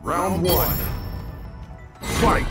Round one. Fight!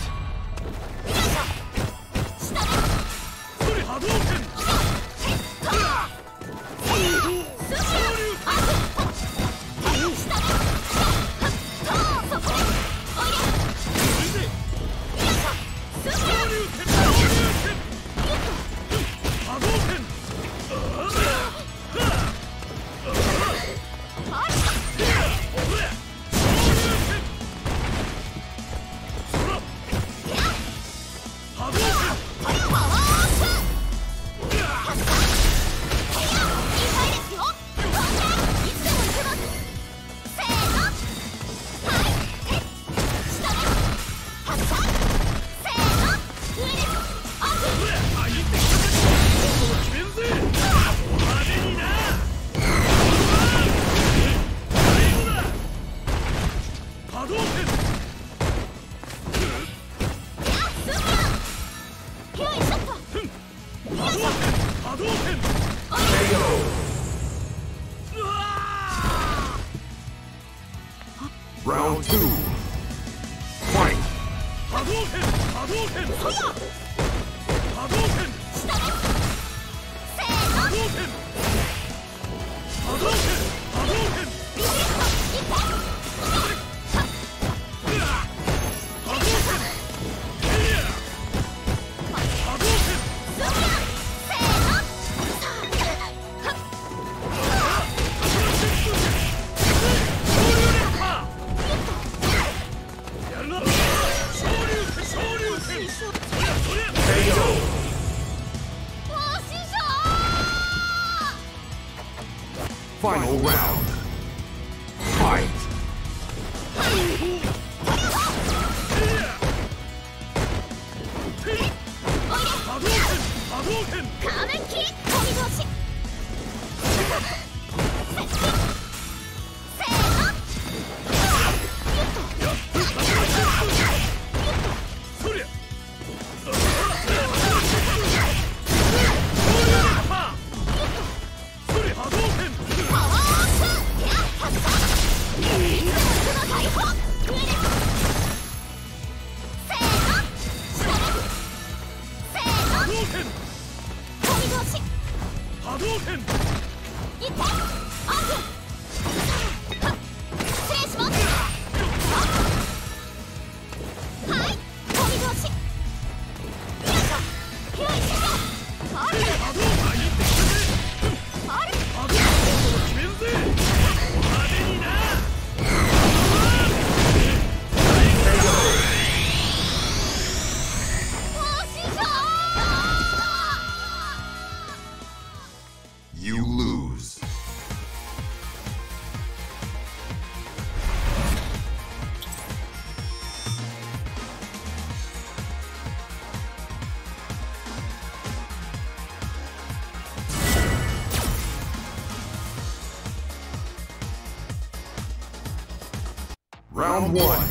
Round one.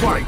Fight.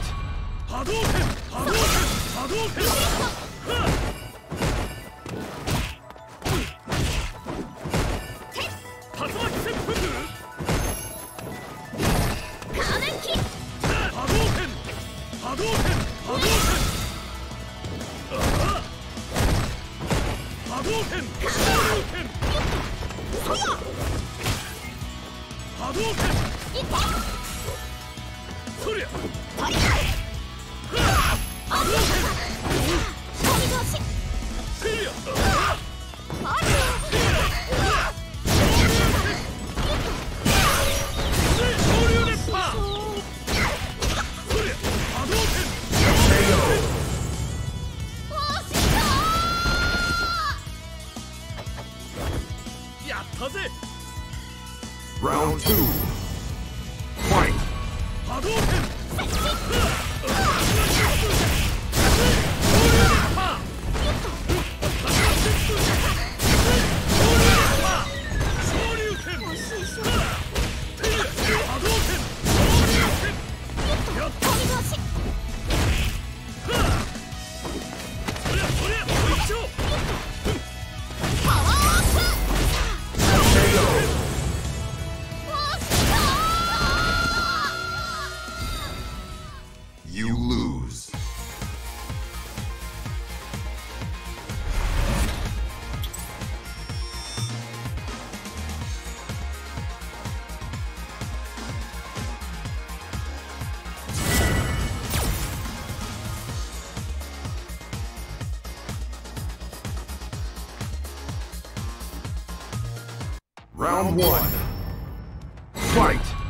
Round one. Fight!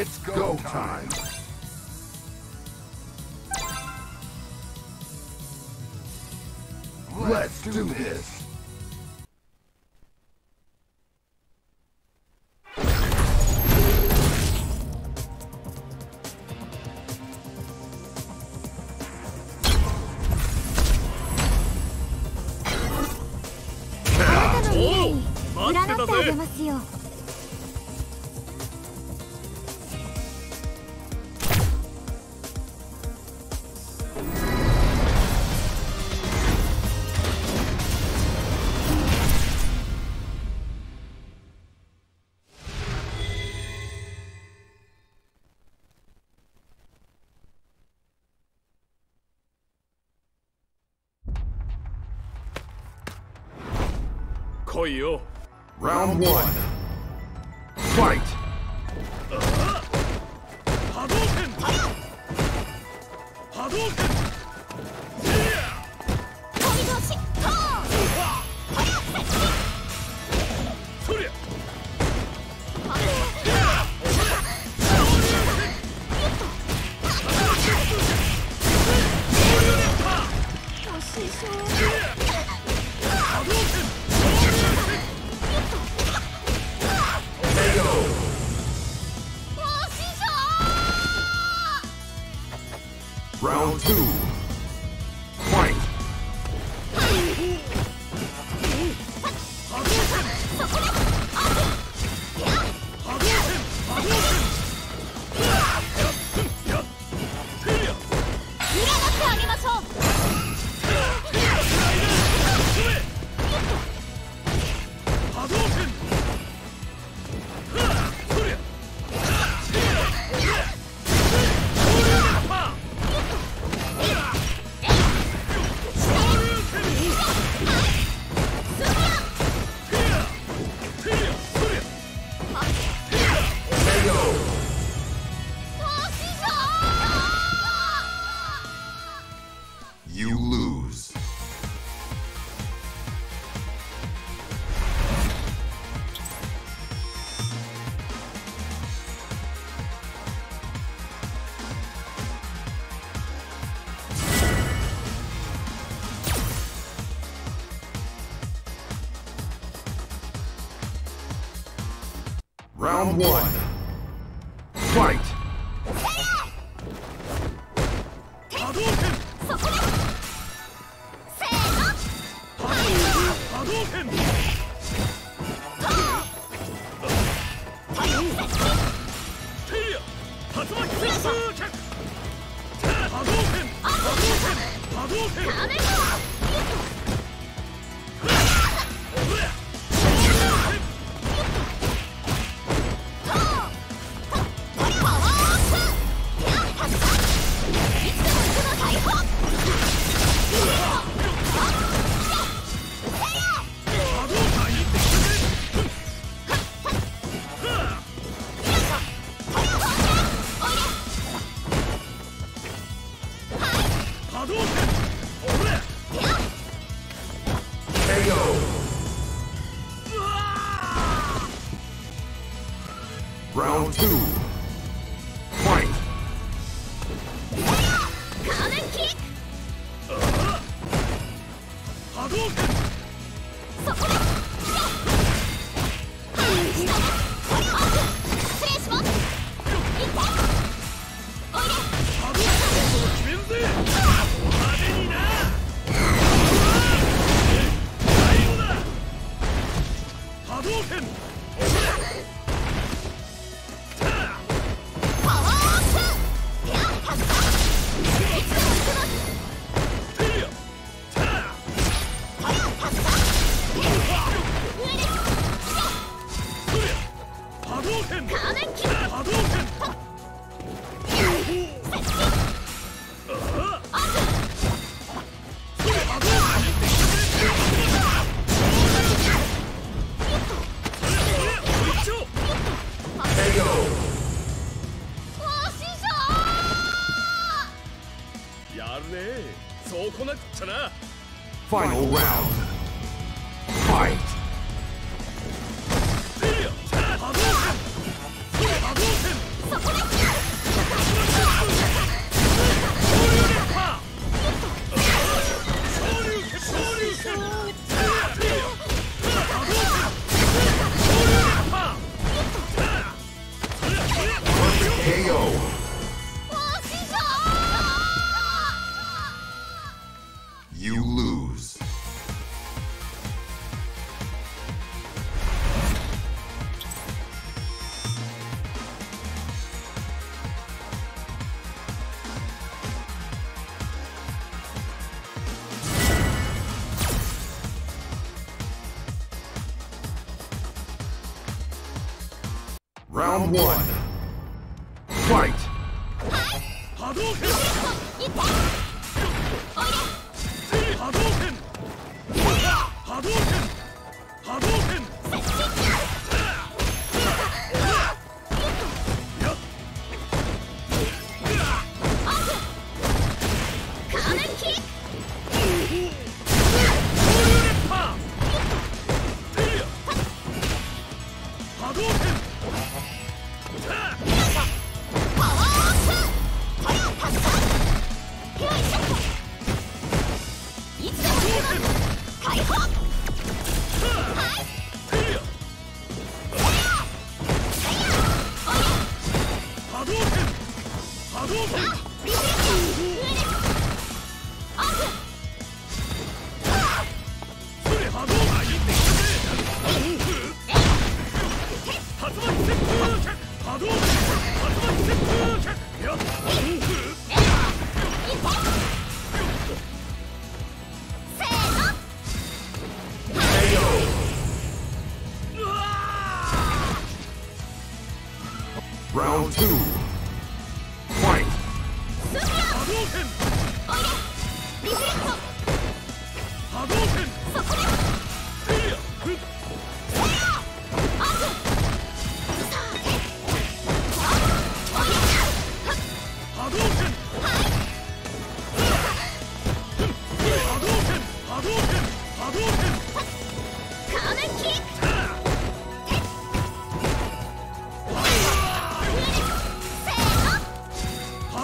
It's go, time. Let's do this. Round 1 one. Round two. Final round. Round one.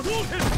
波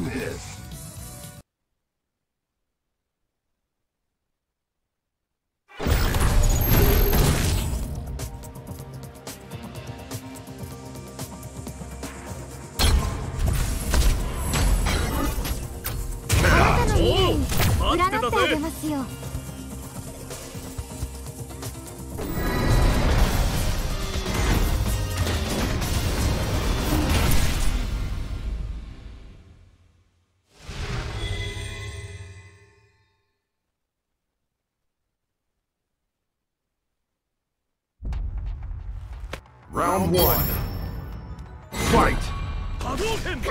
do. One. Fight! Hadouken!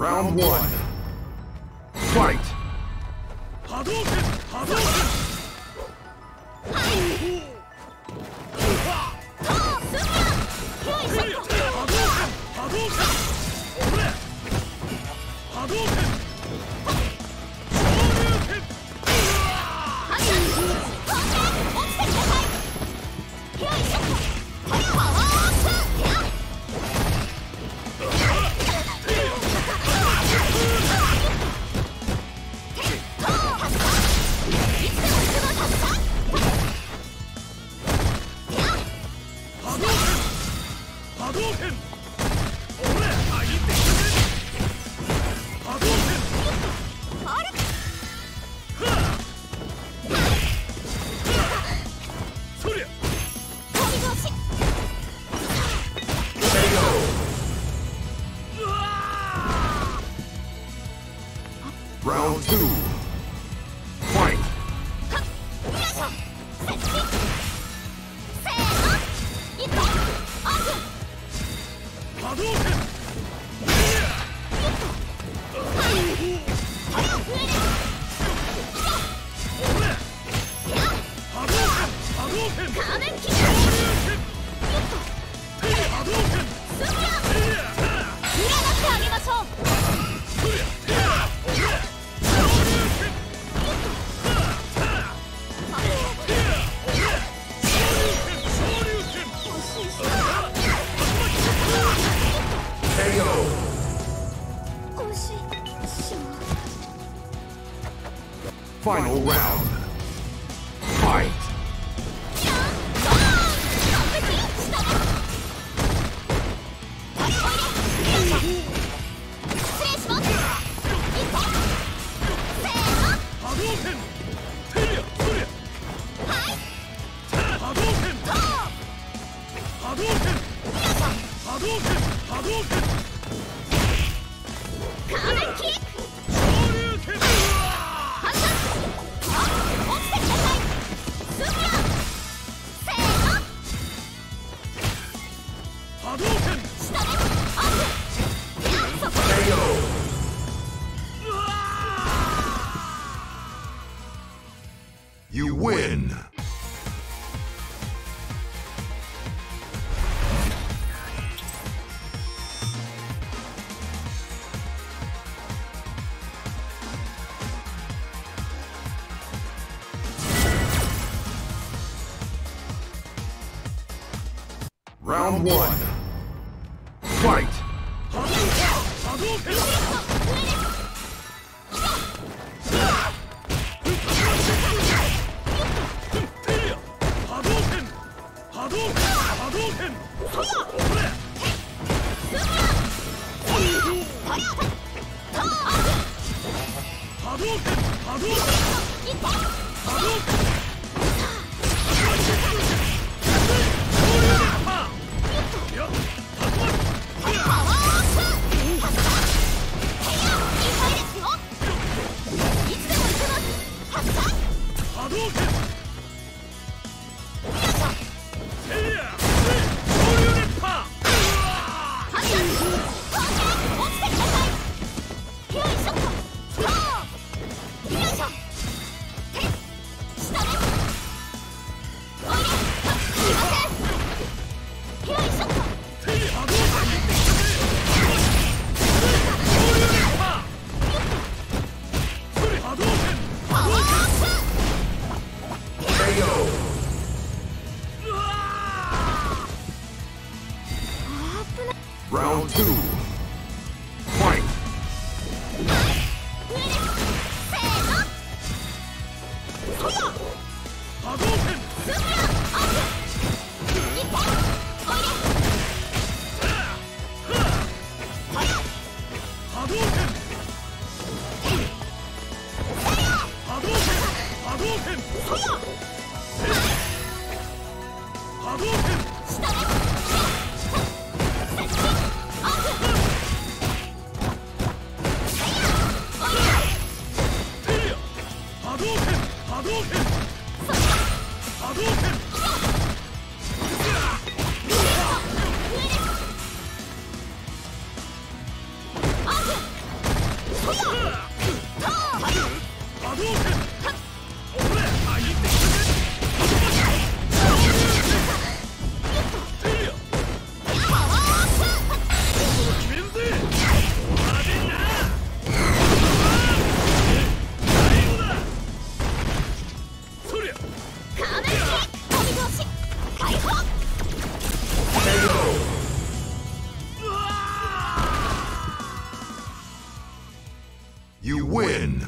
Round one. Fight! Final round. You win.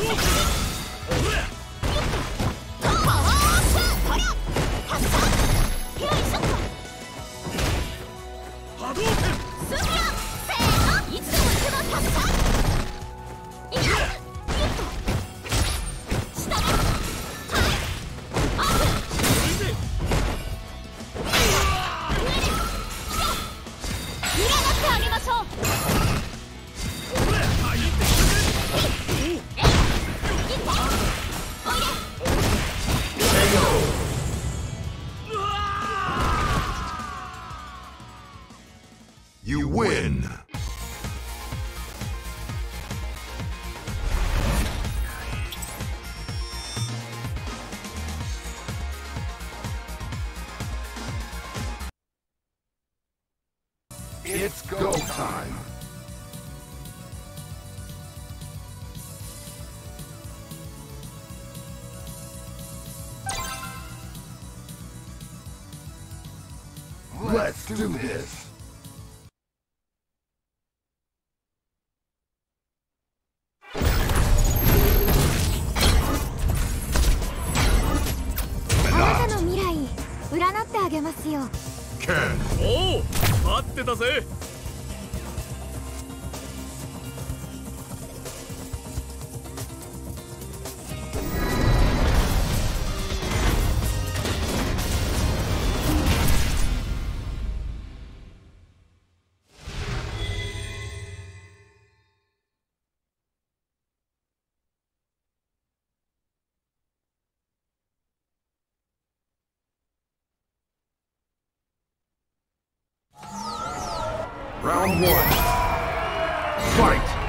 波 do this. One. Fight.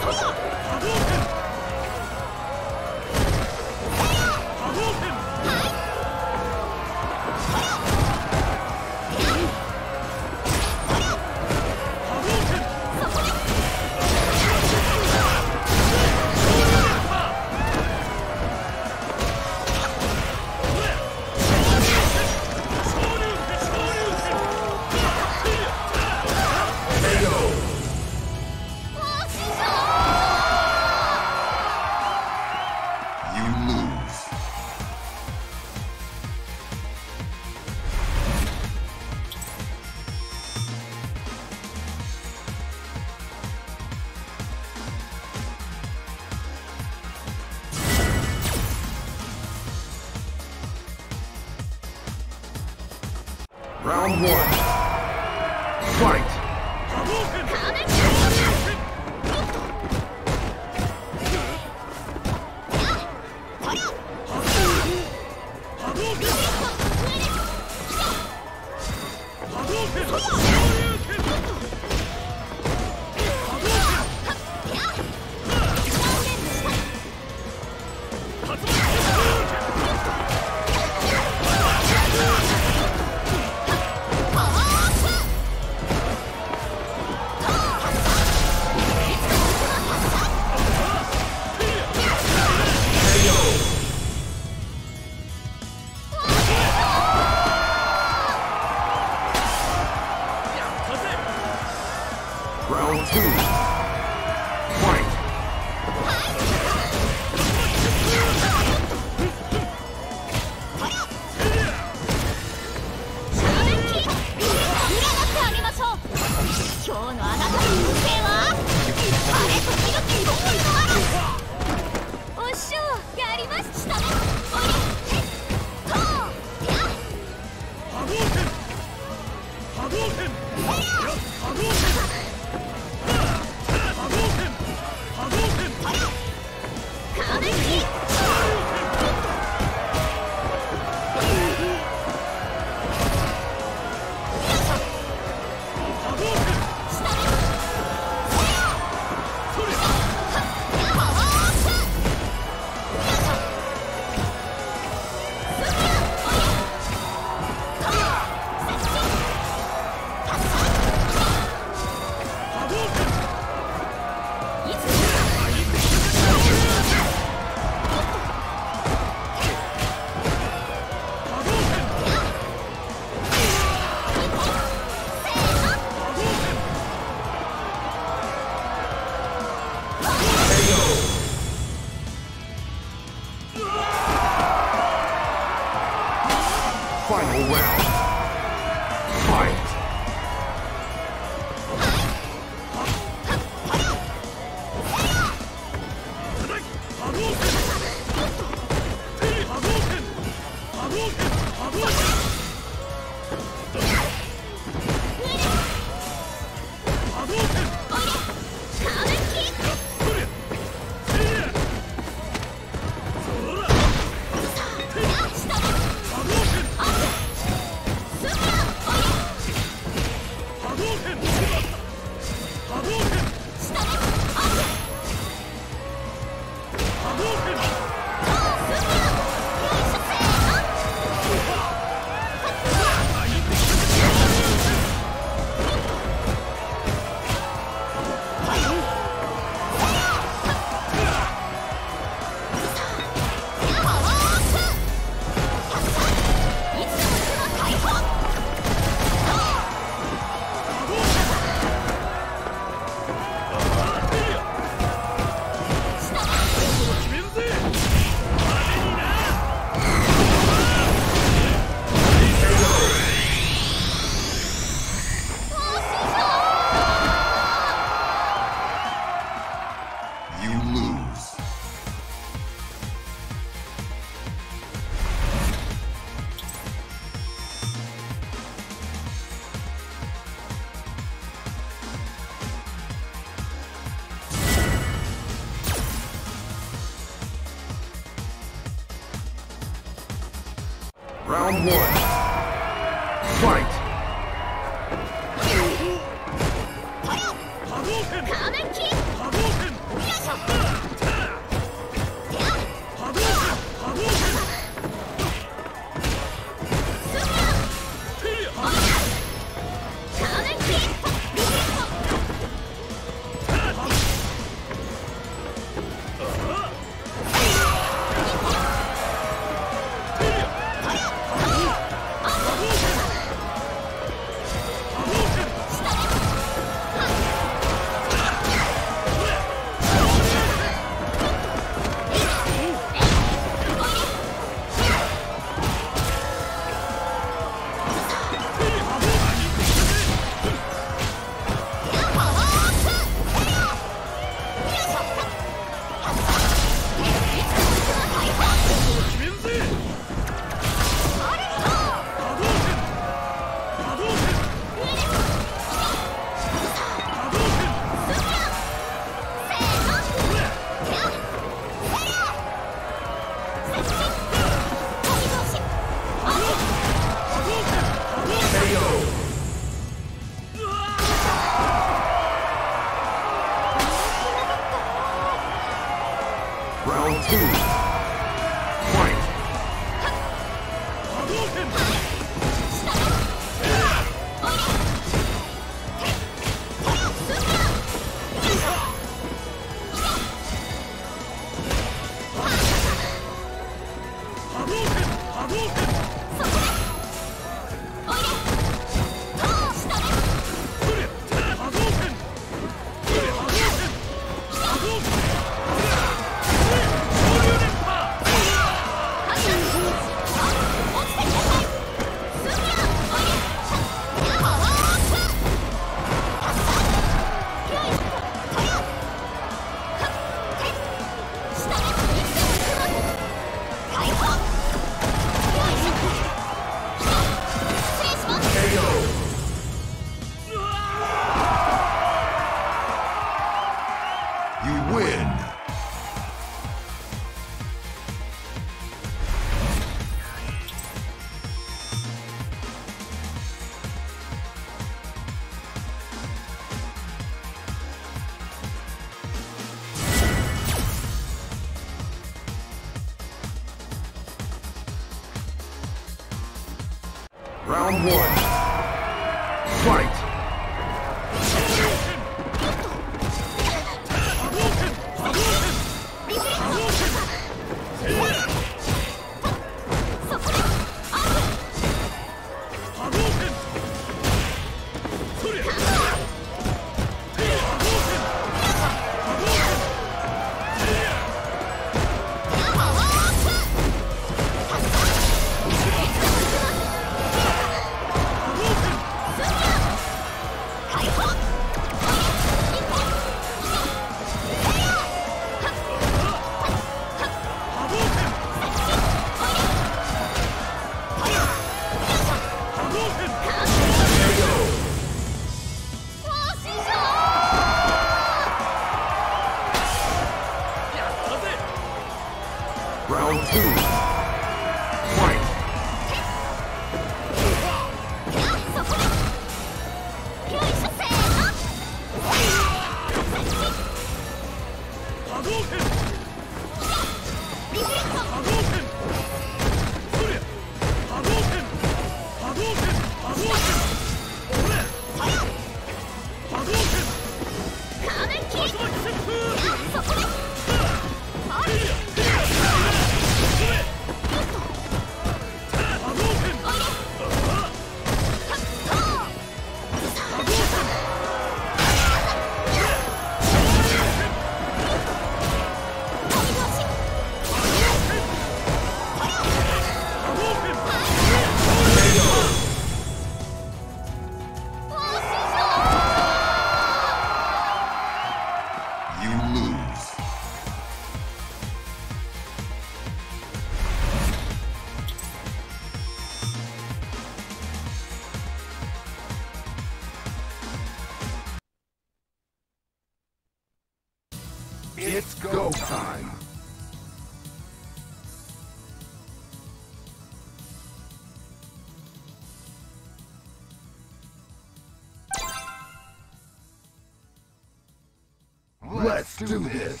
do this.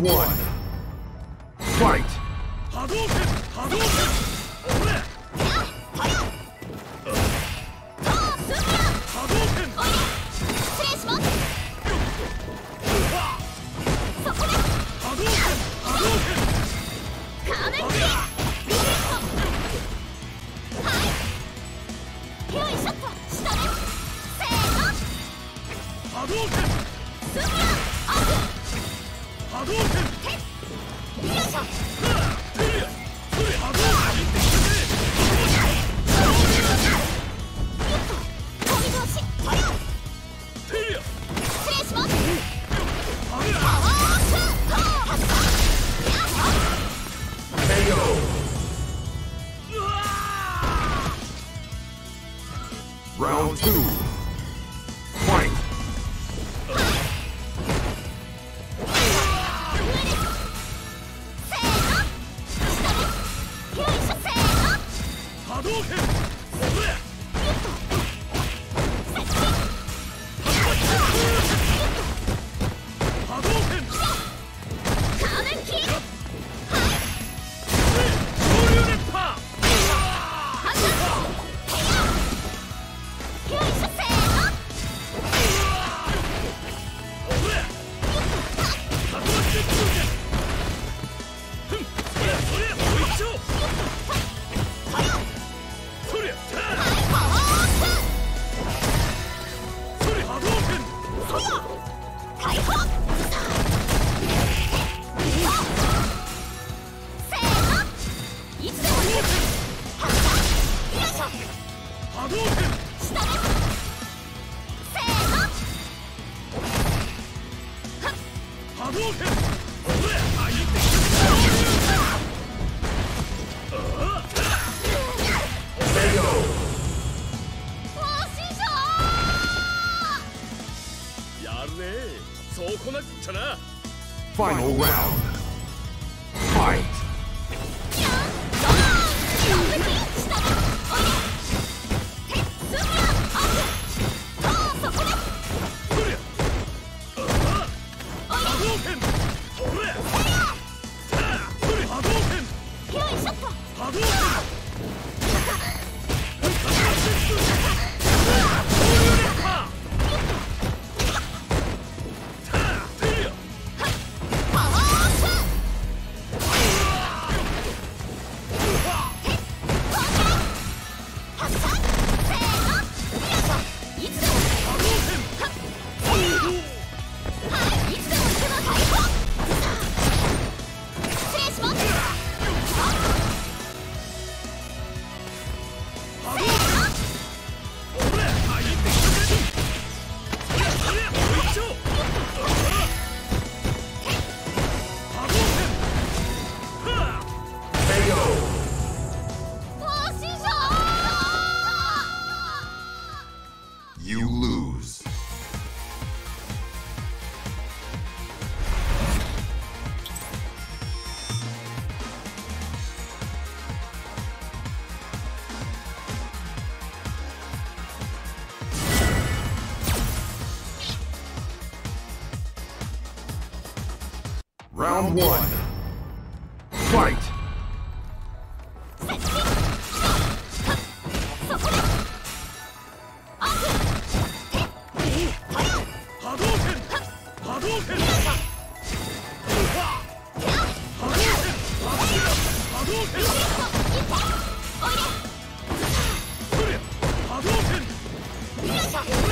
one. Final round. Fight! おいで。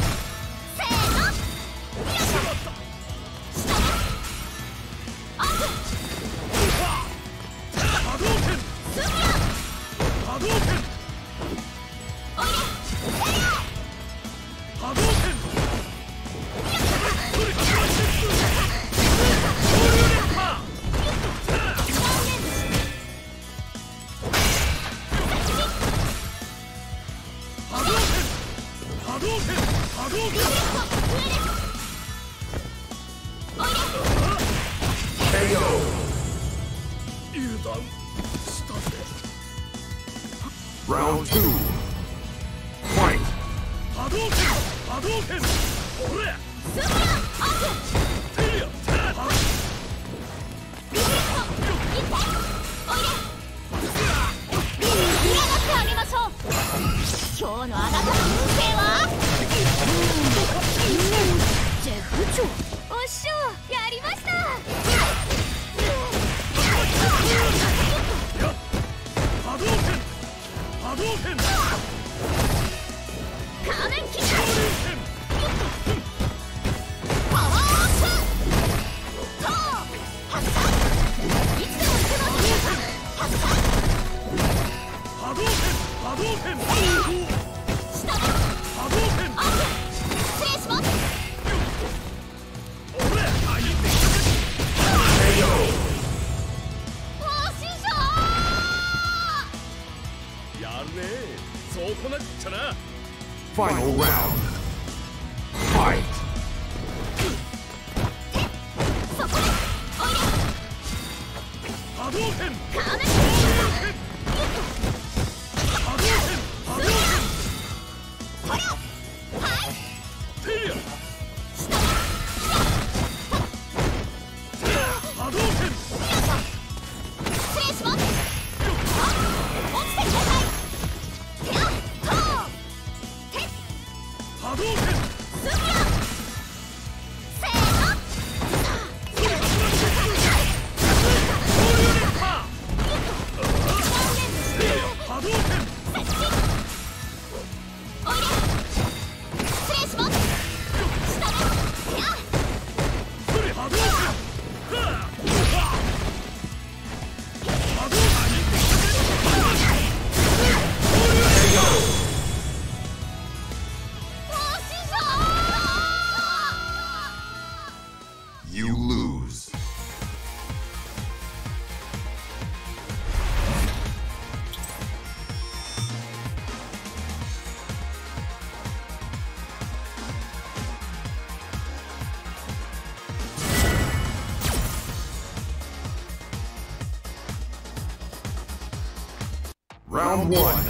Final round. Fight. One.